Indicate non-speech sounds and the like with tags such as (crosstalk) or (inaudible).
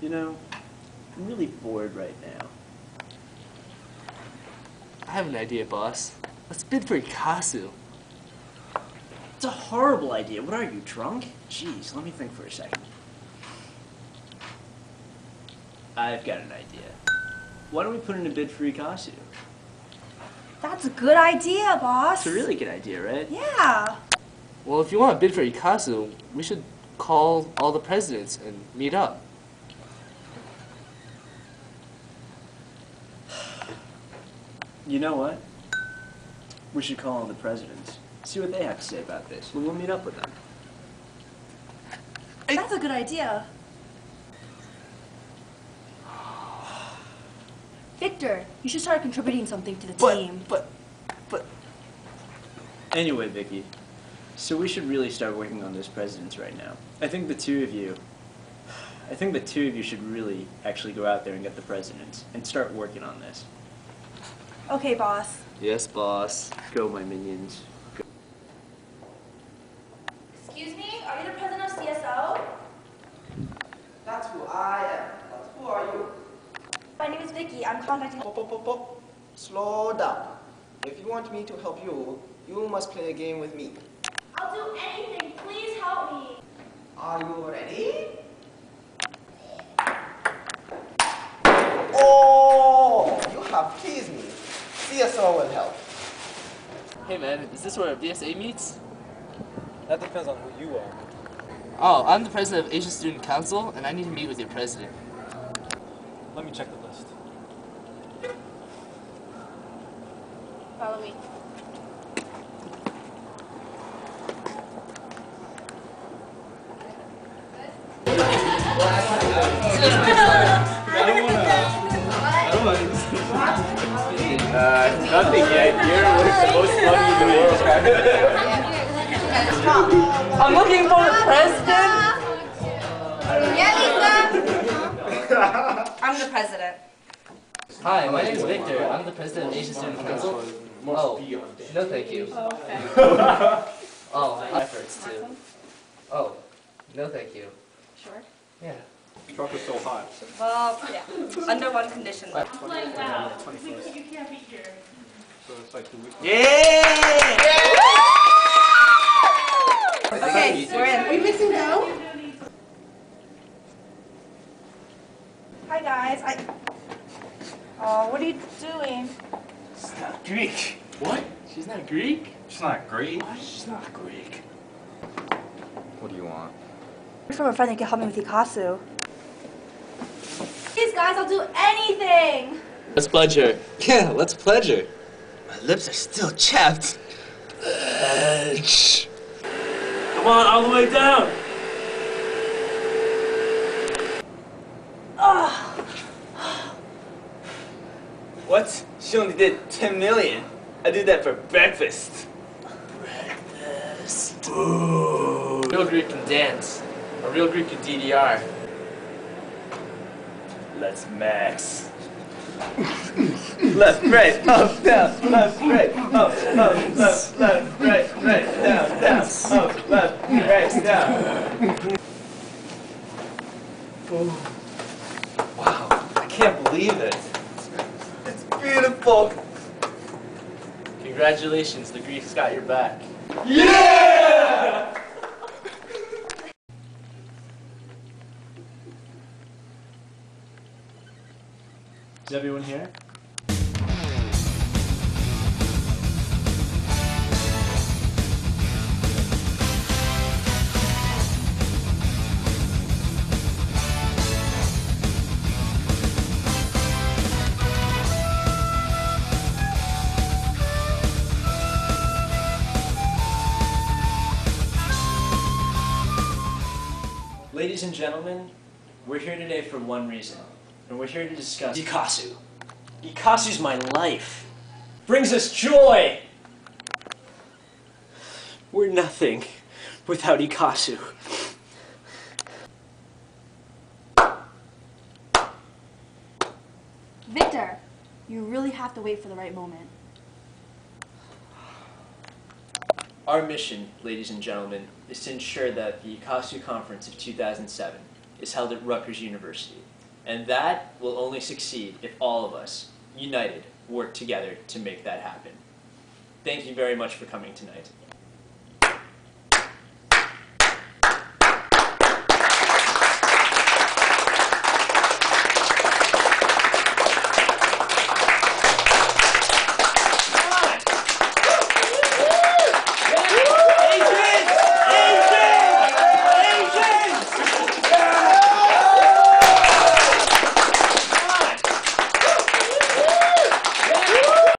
You know, I'm really bored right now. I have an idea, boss. Let's bid for ECAASU. It's a horrible idea. What are you, drunk? Jeez, let me think for a second. I've got an idea. Why don't we put in a bid for ECAASU? That's a good idea, boss. It's a really good idea, right? Yeah. Well, if you want to bid for ECAASU, we should call all the presidents and meet up. You know what? We should call on the presidents. See what they have to say about this. We'll meet up with them. That's a good idea. Victor, you should start contributing something to the team. but, but. Anyway, Vicky, so we should really start working on those presidents right now. I think the two of you, I think the two of you should really actually go out there and get the presidents and start working on this. Okay, boss. Yes, boss. Go, my minions. Excuse me, are you the president of CSO? That's who I am. But who are you? My name is Vicky. I'm contacting. Pop, pop, pop, pop. Slow down. If you want me to help you, you must play a game with me. I'll do anything. Please help me. Are you ready? Oh, you have teased me. CSO will help. Hey man, is this where BSA meets? That depends on who you are. Oh, I'm the president of Asian Student Council, and I need to meet with your president. Let me check the list. Follow me. (laughs) Uh, nothing yet. You're the most funny in the world. (laughs) I'm looking for the president! I'm the president. Hi, my name is Victor. I'm the president of Asian Student Council. Oh, no thank you. Oh, efforts too. Oh, no thank you. Sure. Yeah. Truck is so hot. Well, yeah. Under one condition. though you can't be here So it's like two weeks. Yeah! Okay, we're in. Are we missing dough? Hi guys. I. Oh, what are you doing? She's not Greek. What? She's not Greek? She's not great. She's not Greek. What do you want? From a friend that can help me with ECAASU. Please, guys, I'll do anything. Let's pledge her. Yeah, let's pledge her. My lips are still chapped. Come on, all the way down. What? She only did 10 million. I did that for breakfast. Breakfast. A real Greek can dance. A real Greek can DDR. Let's max. left, right, up, down, left, right, up, up, left, left, right, right, down, down, up, left, right, down. Wow, I can't believe it. It's beautiful. Congratulations, the Greeks got your back. Is everyone here? Ladies and gentlemen, we're here today for one reason, and we're here to discuss ECAASU. ECAASU's my life. Brings us joy. We're nothing without ECAASU. Victor, you really have to wait for the right moment. Our mission, ladies and gentlemen, is to ensure that the ECAASU Conference of 2007 is held at Rutgers University. And that will only succeed if all of us, united, work together to make that happen. Thank you very much for coming tonight.